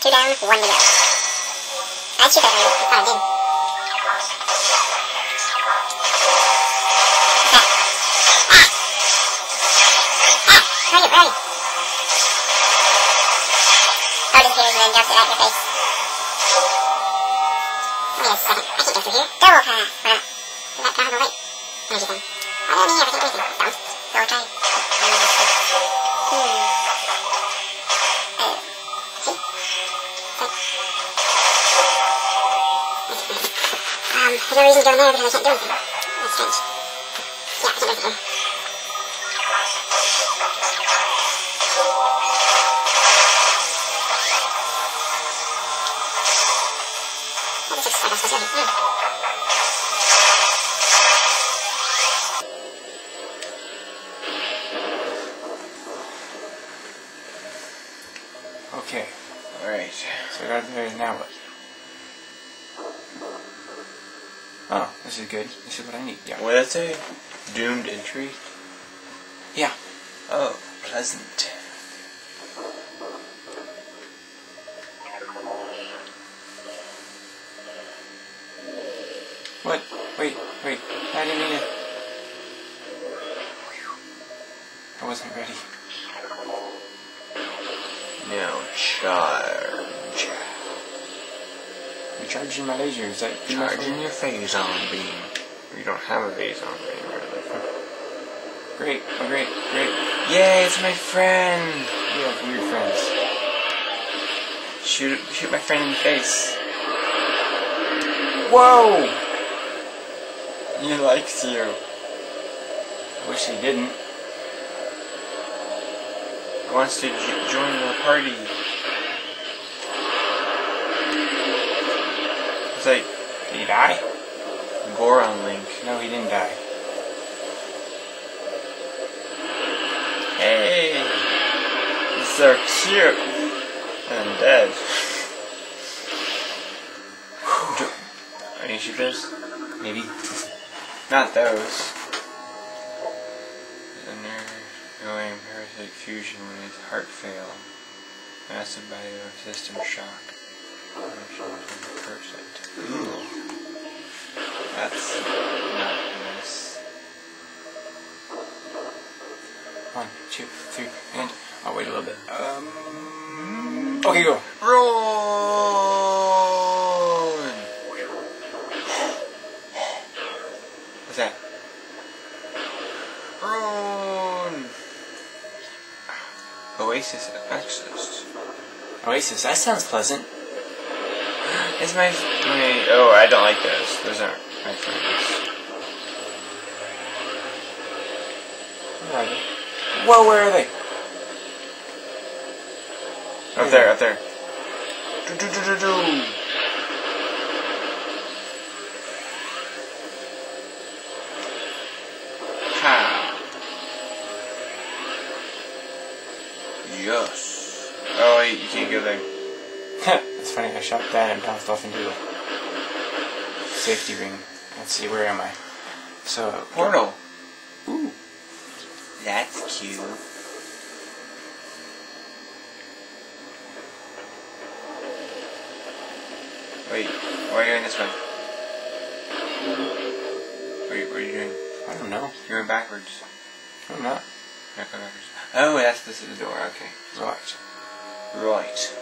Two down, one to go. I that already. I thought I did. What's? Ah! Ah! Oh, it right in your face. Me a second. I can get through here. Double pass. Is that power light? Energy thing. No reason to go in there because I can't do anything. That's strange. Yeah, I can't do anything. This looks like I'm supposed to. Hmm. Okay, Alright. so I got there, now what? Oh, this is good. This is what I need. Yeah. What did that say? Doomed entry? Yeah. Oh, pleasant. What? Wait, wait. I didn't mean it. I wasn't ready. Now charge. Recharging my laser. Is that good enough for Charging you? your phazon beam. You don't have a phazon beam, really. Great, oh, great, great. Yay, it's my friend! We have weird friends. Shoot, shoot my friend in the face. Whoa! He likes you. I wish he didn't. He wants to j- join the party. It's like Did he die? Goron Link. No, he didn't die. Hey! So cute. And dead. Are you shoot those? Maybe. Not those. Undergoing parasitic fusion when his heart failed. Massive biosystem shock. Parasite. Ooh. That's not nice. One, two, three, and I'll wait a little bit. Um. Okay, go. Run! What's that? Run! Oasis accessed. Oasis. That sounds pleasant. It's my, my. Mm, oh, I don't like those. Those aren't my friends. Where are they? Whoa, where are they? Up there, up there. Do, do, do, do, do. Ha. Yes. Oh, wait, you can't go there. That's funny. I shot that and bounced off into the safety ring. Let's see, where am I? So, Portal. Ooh. That's cute. Wait, why are you going this way? What are you, what are you doing? I don't know. You're going backwards. I'm not. You're not going backwards. Oh, that's this is the door. Okay. Right. Right.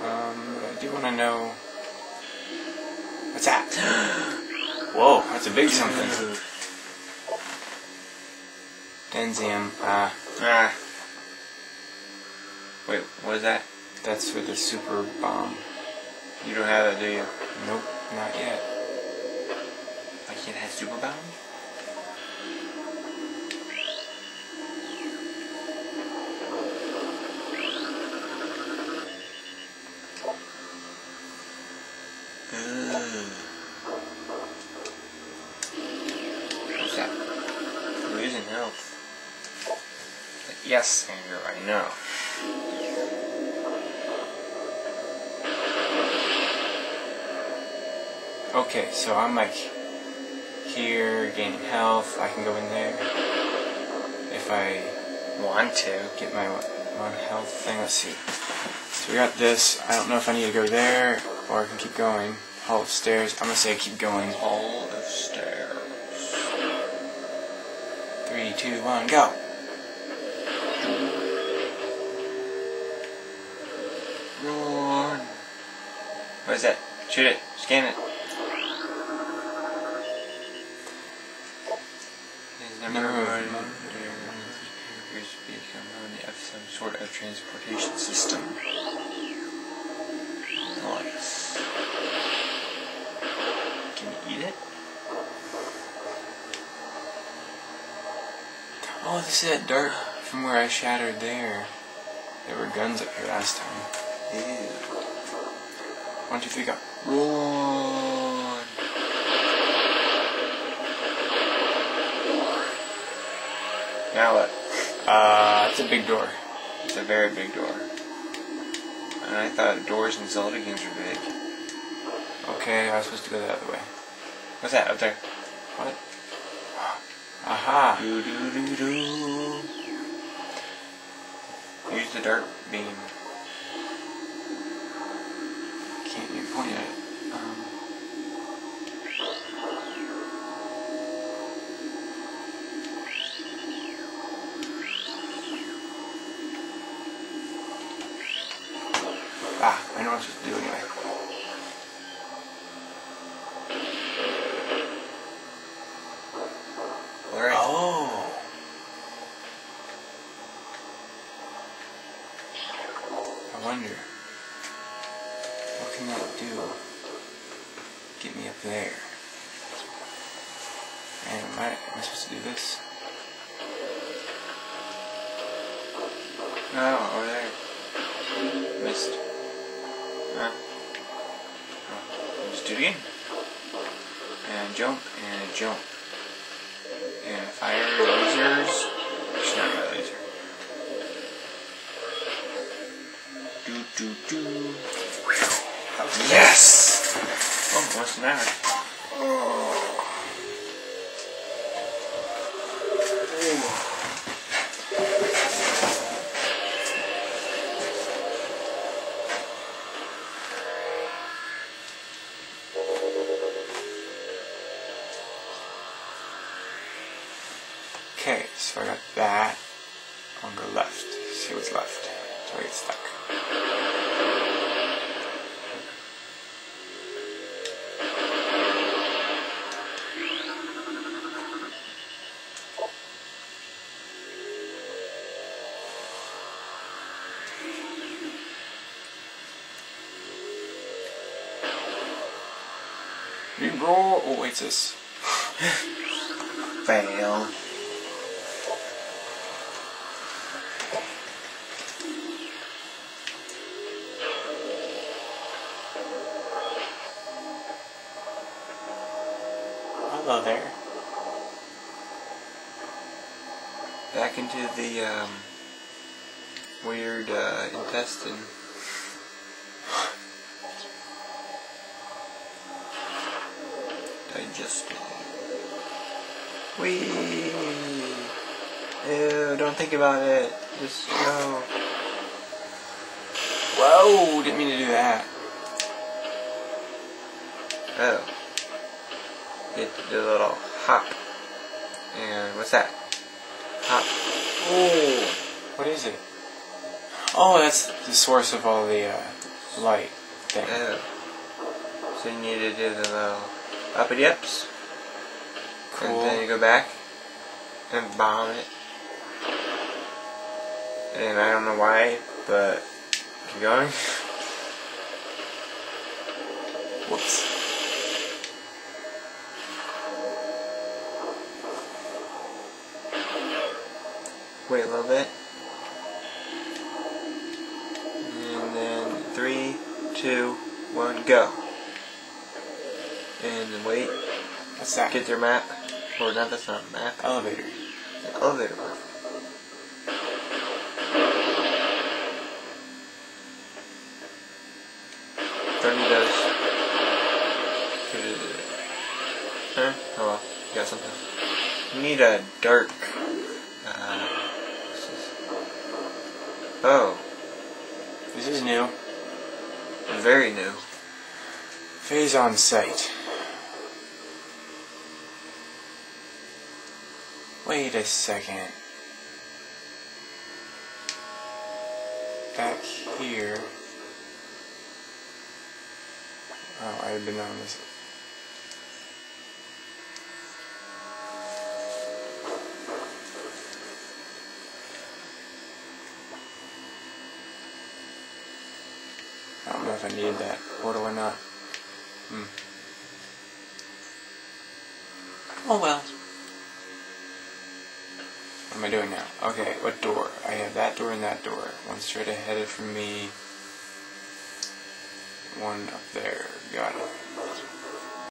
Um, I do want to know. What's that? Whoa, that's a big something. Denzium. Ah, Ah. Wait, what is that? that's for the super bomb. You don't have that, do you? Nope, not yet. Like it has super bound? Yes, Andrew, I know. Okay, so I'm like here, gaining health. I can go in there if I Want to. get my one health thing. Let's see. So we got this. I don't know if I need to go there or I can keep going. Hall of stairs. I'm gonna say keep going. All of stairs. Three, two, one, go. What is that? Shoot it. Scan it. His number of appears to become known of some sort of transportation system. Nice. Can you eat it? Oh, this is that dirt from where I shattered there. There were guns up here last time. Ew. One, two, three, go. Run. Now what? Uh, it's a big door. It's a very big door. And I thought doors in Zelda games were big. Okay, I was supposed to go the other way. What's that up there? What? Aha! Do do do do. Use the dark beam. Can't even point at it. Um, ah, I know what to do anyway. Oh! I wonder. Can that do? Get me up there. And am I, am I supposed to do this? No, over there. Oh, Missed. Huh? Oh. Just do it again. And jump, and jump. And fire lasers. Not my laser. Do do do. Yes! Oh, almost an hour. Reroll. Oh, wait, this. Fail. Hello there. Back into the um, weird uh, intestine. Digesting. Wee. Ew, don't think about it. Just go. Whoa! Didn't mean to do that. Oh. Get the little hop. And what's that? Hop. Oh. What is it? Oh, that's the source of all the uh, light thing. Oh. So you need to do the little uppity ups. Cool. And then you go back and bomb it. And I don't know why, but keep going. Whoops. Wait a little bit. And then three, two, one, go. And then wait. That? Get their map. Or not, that's not a map. Elevator. The elevator work. Thirty does. Huh? Oh well. need a dark. Uh, this is- oh, This is new. very new. Phazon site. Wait a second. Back here. Oh, I've been on this. I don't know if I needed that portal or not. Hmm. Oh well. Am I doing now? Okay, what door? I have that door and that door. One straight ahead from me. One up there. Got it.